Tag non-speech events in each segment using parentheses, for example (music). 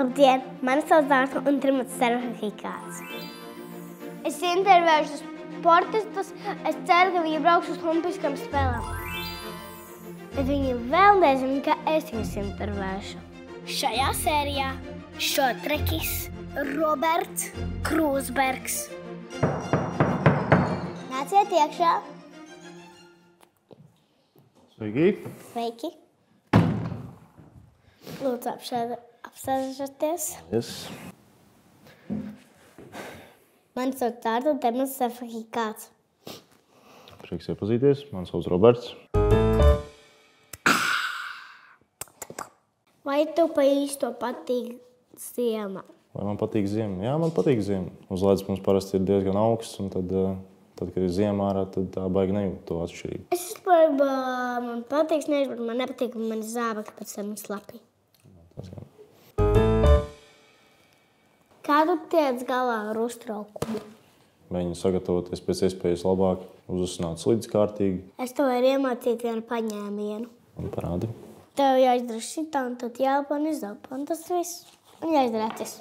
Labdien, mani sauc Dārta un trimats certifikāts. Es intervēšu sportistus, es ceru, ka viņi brauks uz olimpiskām spēlēm. Bet viņi vēl nezina, ka es viņus intervēšu. Šajā sērijā šotrekis Roberts Krūsbergs. Nāciet iekšā! Sveiki! Sveiki! Lūdzu, apšāda, apsēžaties. Yes. Mani sauc Dārta un temats certifikāts. Prieks iepazīties. Man sauc Roberts. Vai tev pa īsto patīk ziema? Vai man patīk ziema? Jā, man patīk ziema. Uz ledus mums parasti ir diezgan augsts, un tad, eh, tad kad ir ziema ārā, tad tā baigi nejūt to atšķirību. Es vispār man patīk sniegs, bet man nepatīk, man ir zābaki pēc tam ir Kā tu tiec galā ar uztraukumu? Mēģinu sagatavoties pēc iespējas labāk, uzsākt slīdus kārtīgi Es tev varu iemācīt vienu paņēmienu. un parādi. Tev jāizdara šitā, un tad jāelpa un izelpa, un tas viss. Un jāizdara acis.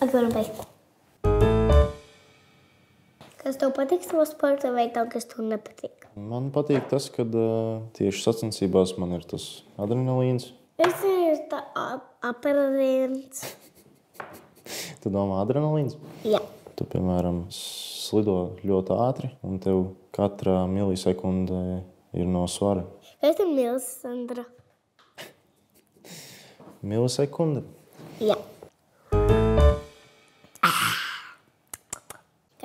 Ak, varam beigt. Kas tev patīk savā sporta veidā, kas tev nepatīk? Man patīk tas, ka tieši sacensībās man ir tas adrenalīns. Es ir tā apelīns. (laughs) Tu domā, adrenalīns? Jā. Tu, piemēram, slido ļoti ātri, un tev katra milisekunde ir no svara. Kas ir mīlis, Sandra? Milisekunde? Jā.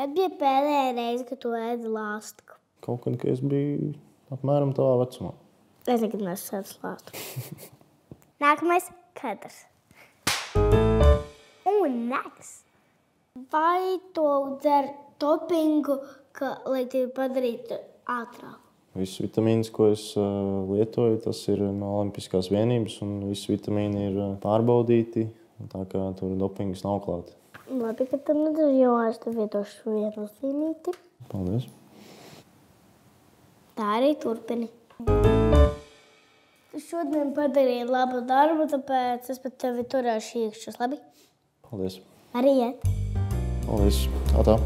Kad bija pēdējā reize, kad tu ēdi lāstu? Kaut kad, kad es biju apmēram tādā vecumā. Es nekad nesēdu lāstu. (laughs) Nākamais - kadrs. Un neks. Vai tu dzer topingu, ka, lai tevi padarītu ātrāk? Viss vitamīns, ko es uh, lietoju, tas ir no Olimpiskās vienības, un visi vitamīni ir uh, pārbaudīti. Tā kā tur dopings nav klāts. Labi, ka tu nedari, jo es tev iedošu vienu zīmīti. Paldies! Tā arī turpini. Tu šodien padarīji labu darbu, tāpēc es pat tevi turēšu iekšā. Labi? Paldies! Arī iet. Paldies! Tā tā!